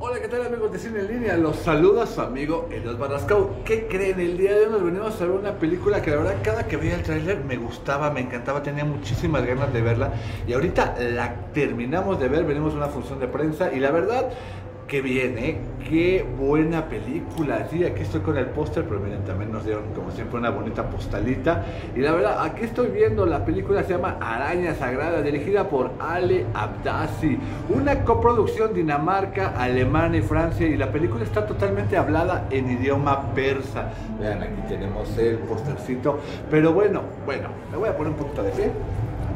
Hola, ¿qué tal amigos de Cine en Línea? Los saluda su amigo Elios Barrascau. ¿Qué creen? El día de hoy nos venimos a ver una película que la verdad cada que veía el tráiler me gustaba, me encantaba, tenía muchísimas ganas de verla. Y ahorita la terminamos de ver, venimos a una función de prensa y la verdad Qué bien, ¿eh? Qué buena película. Sí, aquí estoy con el póster, pero miren, también nos dieron como siempre una bonita postalita. Y la verdad, aquí estoy viendo la película, se llama Araña Sagrada, dirigida por Ale Abdasi. Una coproducción Dinamarca, Alemania y Francia. Y la película está totalmente hablada en idioma persa. Vean, aquí tenemos el postercito. Pero bueno, bueno, me voy a poner un poquito de pie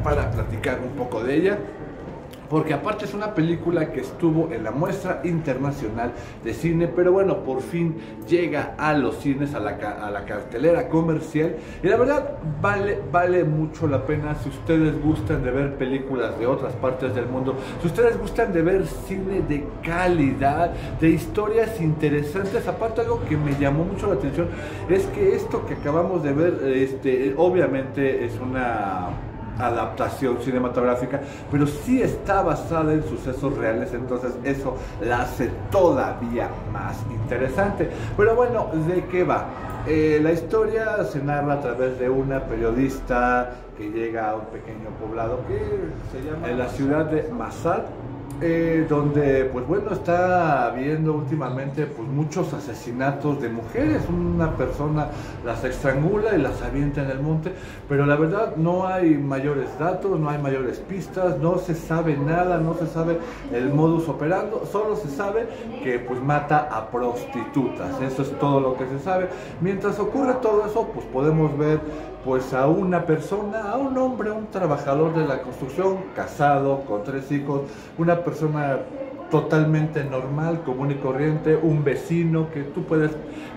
para platicar un poco de ella porque aparte es una película que estuvo en la muestra internacional de cine, pero bueno, por fin llega a los cines, a la, cartelera comercial, y la verdad vale, vale mucho la pena si ustedes gustan de ver películas de otras partes del mundo, si ustedes gustan de ver cine de calidad, de historias interesantes, aparte algo que me llamó mucho la atención es que esto que acabamos de ver, este, obviamente es una adaptación cinematográfica, pero sí está basada en sucesos reales, entonces eso la hace todavía más interesante. Pero bueno, ¿de qué va? Eh, la historia se narra a través de una periodista que llega a un pequeño poblado que se llama en la ciudad de Masad eh, donde pues bueno está habiendo últimamente pues muchos asesinatos de mujeres. Una persona las estrangula y las avienta en el monte pero la verdad no hay mayores datos no hay mayores pistas no se sabe nada no se sabe el modus operando solo se sabe que pues mata a prostitutas. Eso es todo lo que se sabe. Mientras ocurre todo eso pues podemos ver pues a una persona, a un hombre, un trabajador de la construcción, casado, con tres hijos, una persona totalmente normal, común y corriente, un vecino que tú puedes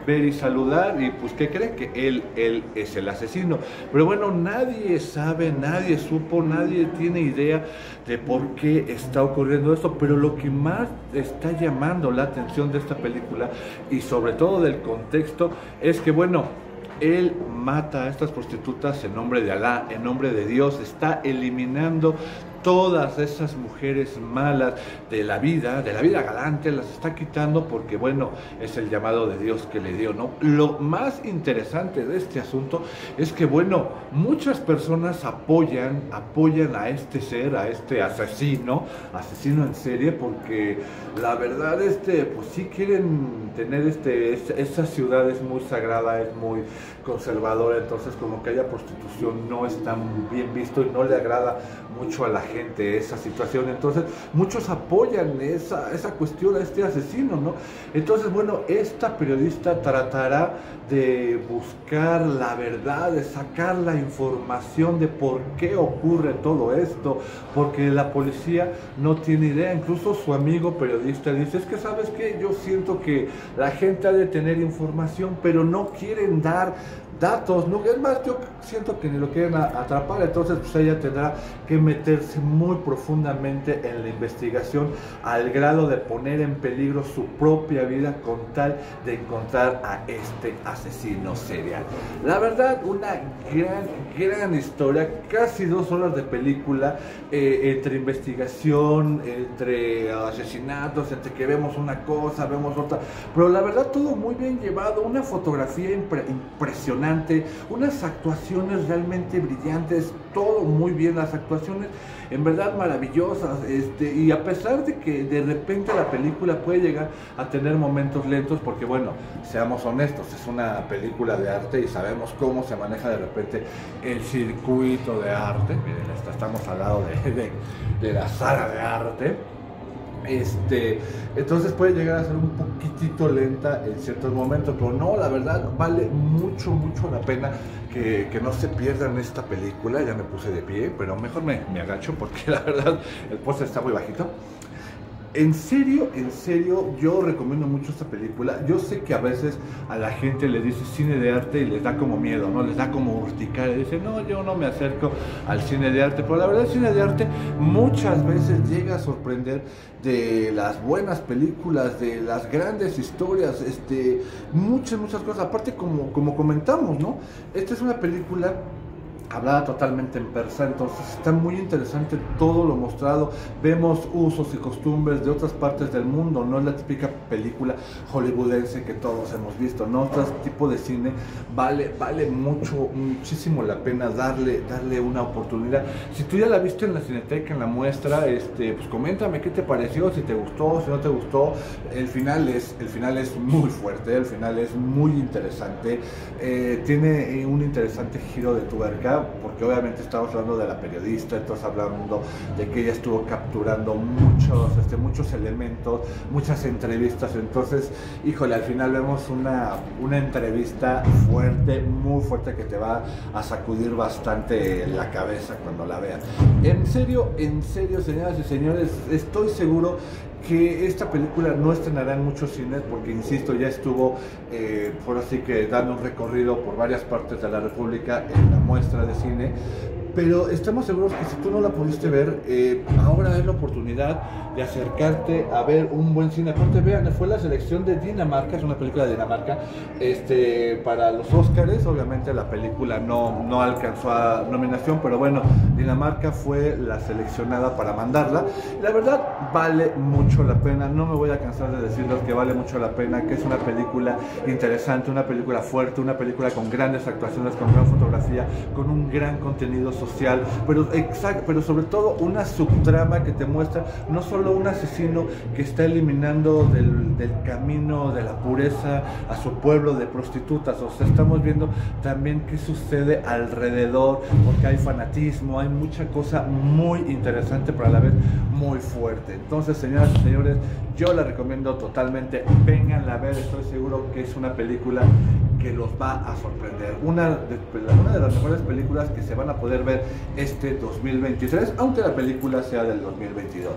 ver y saludar y pues ¿qué cree? Que él, él es el asesino. Pero bueno, nadie sabe, nadie supo, nadie tiene idea de por qué está ocurriendo esto, pero lo que más está llamando la atención de esta película y sobre todo del contexto es que bueno, él mata a estas prostitutas en nombre de Alá, en nombre de Dios, está eliminando todas esas mujeres malas de la vida, de la vida galante, las está quitando porque, bueno, es el llamado de Dios que le dio, ¿no? Lo más interesante de este asunto es que, bueno, muchas personas apoyan, apoyan a este ser, a este asesino, asesino en serie, porque la verdad, este, pues sí quieren tener este, esa ciudad es muy sagrada, es muy conservadora, entonces como que haya prostitución no es tan bien visto y no le agrada mucho a la gente esa situación. Entonces, muchos apoyan esa, esa cuestión a este asesino, ¿no? Entonces, bueno, esta periodista tratará de buscar la verdad, de sacar la información de por qué ocurre todo esto, porque la policía no tiene idea. Incluso su amigo periodista dice, es que sabes que yo siento que la gente ha de tener información, pero no quieren dar datos, ¿no? Es más, yo siento que ni lo quieren atrapar, entonces pues ella tendrá que meterse muy profundamente en la investigación al grado de poner en peligro su propia vida con tal de encontrar a este asesino serial. La verdad, una gran, gran historia, casi dos horas de película, eh, entre investigación, entre asesinatos, entre que vemos una cosa, vemos otra, pero la verdad todo muy bien llevado, una fotografía impresionante unas actuaciones realmente brillantes, todo muy bien, las actuaciones en verdad maravillosas, este, y a pesar de que de repente la película puede llegar a tener momentos lentos, porque bueno, seamos honestos, es una película de arte y sabemos cómo se maneja de repente el circuito de arte, miren, estamos al lado de, de la sala de arte, este, entonces puede llegar a ser un poquitito lenta en ciertos momentos, pero no, la verdad vale mucho, mucho la pena que, no se pierdan esta película. Ya me puse de pie, pero mejor me, me agacho porque la verdad el póster está muy bajito. En serio, en serio, yo recomiendo mucho esta película. Yo sé que a veces a la gente le dice cine de arte y les da como miedo, ¿no? Les da como urticar. Y dicen, no, yo no me acerco al cine de arte. Pero la verdad, el cine de arte muchas veces llega a sorprender de las buenas películas, de las grandes historias, este, muchas, muchas cosas. Aparte, como, como comentamos, ¿no? Esta es una película hablada totalmente en persa, entonces está muy interesante todo lo mostrado. Vemos usos y costumbres de otras partes del mundo, no es la típica película hollywoodense que todos hemos visto, no otro tipo de cine vale vale mucho muchísimo la pena darle darle una oportunidad. Si tú ya la viste en la Cineteca en la muestra, este pues coméntame qué te pareció, si te gustó, si no te gustó. El final es el final es muy fuerte, el final es muy interesante, eh, tiene un interesante giro de tuerca porque obviamente estamos hablando de la periodista, estamos hablando de que ella estuvo capturando muchos, este, muchos elementos, muchas entrevistas, entonces, híjole, al final vemos una, una entrevista fuerte, muy fuerte que te va a sacudir bastante la cabeza cuando la veas. En serio, en serio, señoras y señores, estoy seguro que esta película no estrenará en muchos cines porque, insisto, ya estuvo eh, por así que dando un recorrido por varias partes de la República en la muestra de cine, pero estamos seguros que si tú no la pudiste ver, eh, ahora es la oportunidad de acercarte a ver un buen cine. Aparte, vean, fue la selección de Dinamarca, es una película de Dinamarca, este, para los Oscars. Obviamente la película no, no alcanzó a nominación, pero bueno, Dinamarca fue la seleccionada para mandarla. La verdad, vale mucho la pena. No me voy a cansar de decirles que vale mucho la pena, que es una película interesante, una película fuerte, una película con grandes actuaciones, con gran fotografía, con un gran contenido social, pero, exacto, pero sobre todo una subtrama que te muestra no solo un asesino que está eliminando del, del, camino de la pureza a su pueblo de prostitutas, o sea, estamos viendo también qué sucede alrededor, porque hay fanatismo, hay mucha cosa muy interesante, pero a la vez muy fuerte. Entonces, señoras y señores, yo la recomiendo totalmente, vengan a ver, estoy seguro que es una película que los va a sorprender. Una de, una de las mejores películas que se van a poder ver este 2023, aunque la película sea del 2022.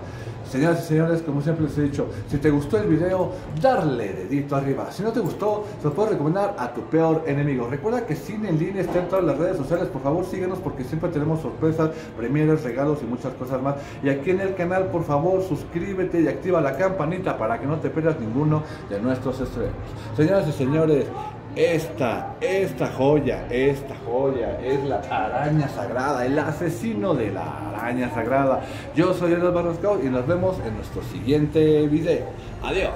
Señoras y señores, como siempre les he dicho, si te gustó el video, darle dedito arriba. Si no te gustó, se lo puedo recomendar a tu peor enemigo. Recuerda que Cine en línea está en todas las redes sociales. Por favor, síguenos porque siempre tenemos sorpresas, premieres, regalos y muchas cosas más. Y aquí en el canal, por favor, suscríbete y activa la campanita para que no te pierdas ninguno de nuestros estrenos. Señoras y señores, esta, esta joya, esta joya es la araña sagrada, el asesino de la araña sagrada. Yo soy Eros Barroscout y nos vemos en nuestro siguiente video. Adiós.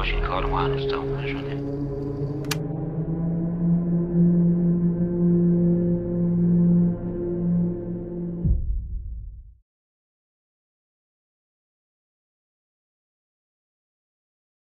باشین کار ما هنوز تموم نشده.